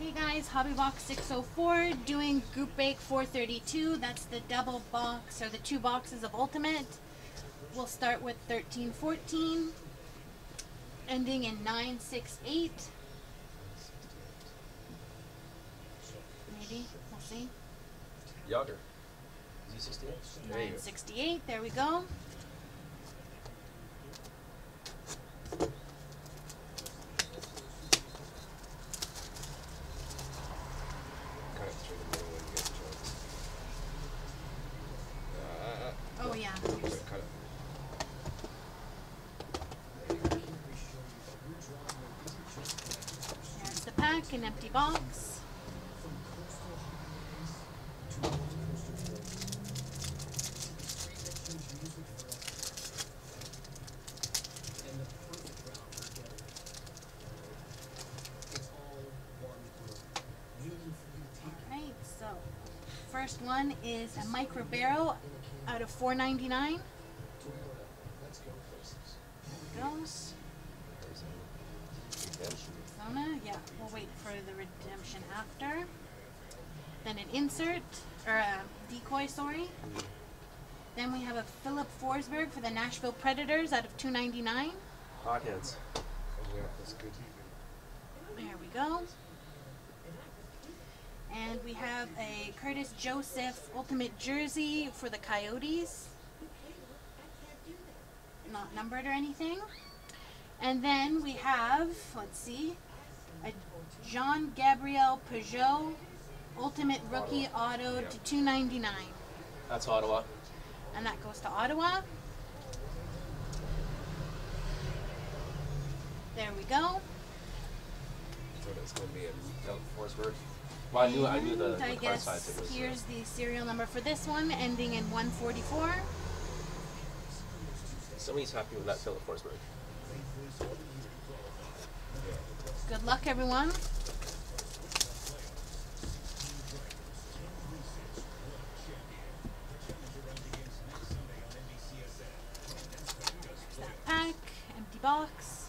Hey guys, Hobby Box 604 doing Group Break 432. That's the double box or the two boxes of Ultimate. We'll start with 1314, ending in 968. Maybe, we'll see. Yager. Z68? There 968, there we go. Cut it through the middle when you get the chance. Uh, Oh yeah, wait, here's- cut it. Pack, an empty box. Alright, so first one is a micro barrel out of 4.99. Goes. We'll wait for the redemption after. Then an insert, or a decoy, sorry. Then we have a Filip Forsberg for the Nashville Predators out of 299. Hot hands. Oh, yeah, that's good. There we go. And we have a Curtis Joseph Ultimate Jersey for the Coyotes. Not numbered or anything. And then we have, let's see, John Gabriel Peugeot Ultimate Rookie Auto to 299. That's Ottawa. And that goes to Ottawa. There we go. So that's going to be a Forsberg. Well, I knew, I knew the, And I guess was. uh, here's the serial number for this one, ending in 144. Somebody's happy with that Filip Forsberg. Good luck, everyone. Pack, empty box.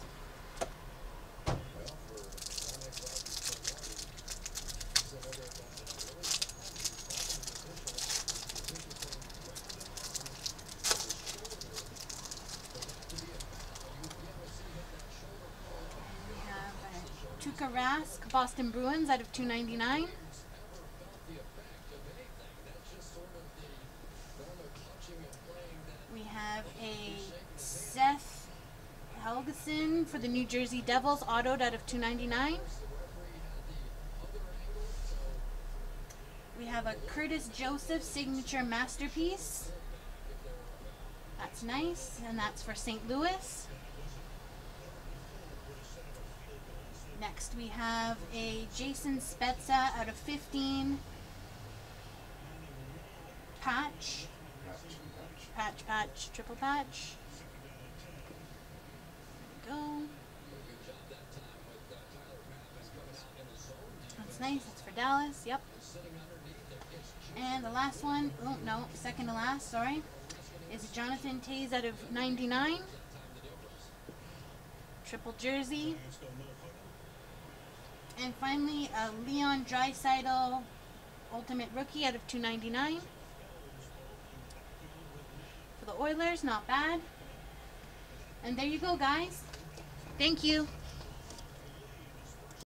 We have Tuukka Rask, Boston Bruins out of 299. We have a Seth Helgeson for the New Jersey Devils, autoed out of 299. We have a Curtis Joseph signature masterpiece. That's nice, and that's for St. Louis. Next, we have a Jason Spezza out of 15. Patch. Patch, patch, triple patch. Go. That's nice. That's for Dallas. Yep. And the last one, oh no, second to last, sorry, is Jonathan Toews out of 99. Triple jersey. And finally, a Leon Draisaitl Ultimate Rookie out of 299. For the Oilers, not bad. And there you go, guys. Thank you.